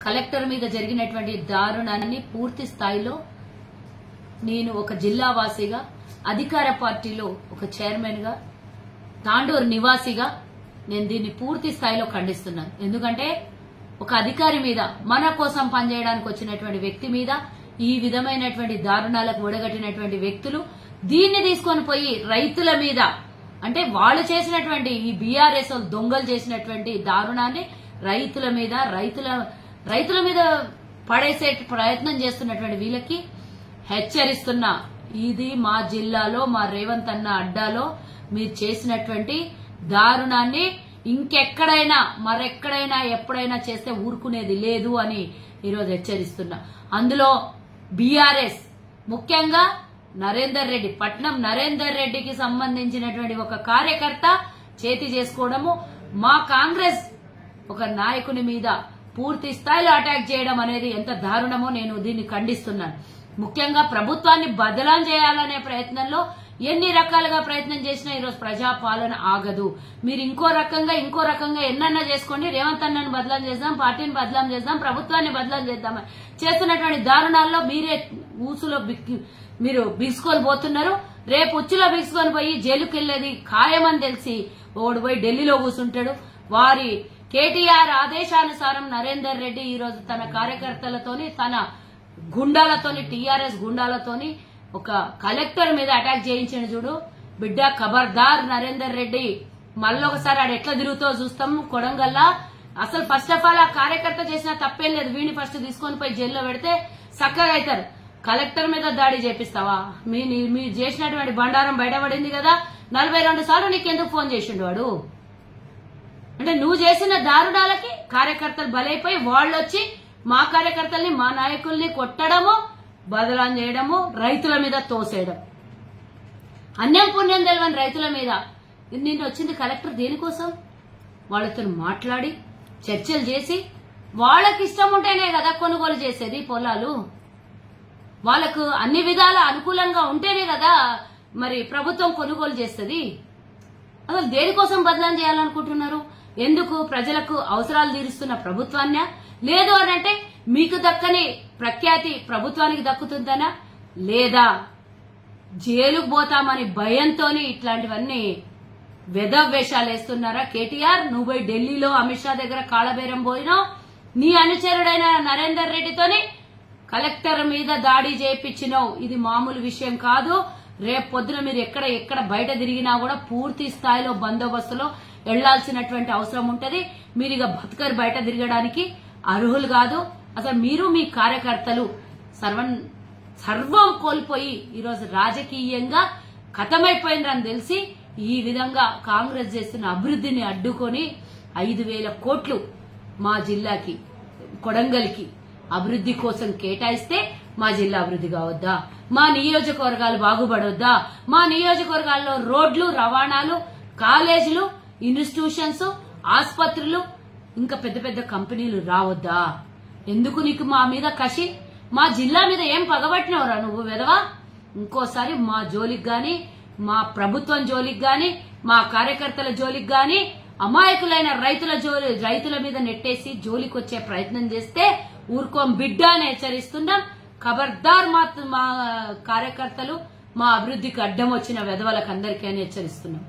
Collector మీద జరిగినటువంటి దారుణాన్ని పూర్తి స్థాయిలో నేను ఒక జిల్లావాసిగా అధికార పార్టీలో ఒక చైర్మన్గా తాండూరు నివాసిగా నేను దీన్ని పూర్తి స్థాయిలో ఖండిస్తున్నాను. ఎందుకంటే ఒక అధికారి మీద మన కోసం పనిచేయడానికి వచ్చినటువంటి వ్యక్తి మీద ఈ విధమైనటువంటి దారుణాలకు ఒడగట్టినటువంటి వ్యక్తులు దీన్ని తీసుకొని పోయి రైతుల మీద అంటే వాళ్ళు చేసినటువంటి ఈ బీఆర్ఎస్ దొంగలు చేసినటువంటి దారుణాన్ని రైతుల మీద రైతుల రైతుల మీద పడేసే ప్రయత్నం చేస్తున్నటువంటి వీళ్ళకి హెచ్చరిస్తున్నా ఇది మా జిల్లాలో మా రేవంత్ అన్న అడ్డాలో మీరు చేసినటువంటి దారుణాన్ని ఇంకెక్కడైనా మరెక్కడైనా ఎప్పుడైనా చేస్తే ఊరుకునేది లేదు అని ఈరోజు హెచ్చరిస్తున్నా. అందులో బీఆర్ఎస్ ముఖ్యంగా నరేందర్ రెడ్డి పట్నం నరేందర్ రెడ్డికి సంబంధించినటువంటి ఒక కార్యకర్త చేతి చేసుకోవడము మా కాంగ్రెస్ ఒక నాయకుని మీద పూర్తి స్థాయిలో అటాక్ చేయడం అనేది ఎంత దారుణమో నేను దీన్ని ఖండిస్తున్నాను. ముఖ్యంగా ప్రభుత్వాన్ని బదలాం చేయాలనే ప్రయత్నంలో ఎన్ని రకాలుగా ప్రయత్నం చేసినా ఈరోజు ప్రజాపాలన ఆగదు. మీరు ఇంకో రకంగా ఇంకో రకంగా ఎన్నన్నా చేసుకోండి. రేవంత్ అన్నను బదలాం చేద్దాం పార్టీని బదలాం చేద్దాం ప్రభుత్వాన్ని బదలాం చేద్దాం. చేస్తున్నటువంటి దారుణాల్లో మీరే ఊసులో బిక్కి మీరు బిగుసుకొని పోతున్నారు. రేపు ఉచ్చులో బిగుసుకొని పోయి జైలుకి వెళ్ళేది ఖాయమని తెలిసి ఓడిపోయి ఢిల్లీలో కూర్చుంటాడు వారి కేటీఆర్ ఆదేశానుసారం నరేందర్ రెడ్డి ఈరోజు తన కార్యకర్తలతోని తన గుండాలతోని టీఆర్ఎస్ గుండాలతోని ఒక కలెక్టర్ మీద అటాక్ చేయించిన చూడు. బిడ్డ ఖబర్దార్ నరేందర్ రెడ్డి. మళ్ళొకసారి ఆడు ఎట్లా తిరుగుతో చూస్తాం? కొడంగల్లా. అసలు ఫస్ట్ ఆఫ్ ఆల్ ఆ కార్యకర్త చేసిన తప్పేం లేదు. వీడిని ఫస్ట్ తీసుకొని పోయి జైల్లో పెడితే చక్కగా అవుతారు కలెక్టర్ మీద దాడి చేపిస్తావా? మీ మీరు చేసినటువంటి బండారం బయటపడింది కదా. నలభై రెండు సార్లు నీకెందుకు ఫోన్ చేసిండు వాడు? అంటే నువ్వు చేసిన దారుణాలకి కార్యకర్తలు బలైపోయి వాళ్ళు వచ్చి మా కార్యకర్తల్ని మా నాయకుల్ని కొట్టడము బదలాం చేయడము రైతుల మీద తోసేయడం. అన్యం పుణ్యం తెలియని రైతుల మీద. నిన్న వచ్చింది కలెక్టర్ దేనికోసం? వాళ్ళతో మాట్లాడి చర్చలు చేసి వాళ్ళకి ఇష్టం ఉంటేనే కదా కొనుగోలు చేసేది పొలాలు. వాళ్ళకు అన్ని విధాల అనుకూలంగా ఉంటేనే కదా మరి ప్రభుత్వం కొనుగోలు చేస్తుంది. అసలు దేనికోసం బదలాం చేయాలనుకుంటున్నారు? ఎందుకు ప్రజలకు అవసరాలు తీరుస్తున్న ప్రభుత్వాన్నా? లేదు అని అంటే మీకు దక్కని ప్రఖ్యాతి ప్రభుత్వానికి దక్కుతుందనా? లేదా జైలుకు పోతామని భయంతో ఇట్లాంటివన్నీ వేషాలు వేస్తున్నారా? కేటీఆర్ నువ్వు పోయి ఢిల్లీలో అమిత్ షా దగ్గర కాళబేరం పోయినావు నీ అనుచరుడైన నరేందర్ రెడ్డితోని కలెక్టర్ మీద దాడి చేయించినావు. ఇది మామూలు విషయం కాదు. రేపు పొద్దున మీరు ఎక్కడ ఎక్కడ బయట తిరిగినా కూడా పూర్తి స్థాయిలో బందోబస్తులో వెళ్ళాల్సినటువంటి అవసరం ఉంటది. మీరు ఇక బతుకరు బయట తిరగడానికి అర్హులు కాదు. అసలు మీరు మీ కార్యకర్తలు సర్వం సర్వం కోల్పోయి ఈరోజు రాజకీయంగా కథమైపోయిందని తెలిసి ఈ విధంగా కాంగ్రెస్ చేస్తున్న అభివృద్ధిని అడ్డుకొని ఐదు వేల కోట్లు మా జిల్లాకి కొడంగల్కి అభివృద్ధి కోసం కేటాయిస్తే మా జిల్లా అభివృద్ధి కావద్దా? మా నియోజకవర్గాలు బాగుపడొద్దా? మా నియోజకవర్గాల్లో రోడ్లు రవాణాలు కాలేజీలు ఇన్స్టిట్యూషన్స్ ఆసుపత్రులు ఇంకా పెద్ద పెద్ద కంపెనీలు రావద్దా? ఎందుకు నీకు మా మీద కషి? మా జిల్లా మీద ఏం పగబట్టినవరా నువ్వు వెదవా? ఇంకోసారి మా జోలికి గాని మా ప్రభుత్వం జోలికి గాని మా కార్యకర్తల జోలికి గాని అమాయకులైన రైతుల జోలి రైతుల మీద నెట్టేసి జోలికి వచ్చే ప్రయత్నం చేస్తే ఊరుకోం బిడ్డ అని హెచ్చరిస్తున్నాం. ఖబర్దార్ మా మా కార్యకర్తలు మా అభివృద్ధికి అడ్డం వచ్చిన వెధవలకు అందరికీ అని హెచ్చరిస్తున్నాం.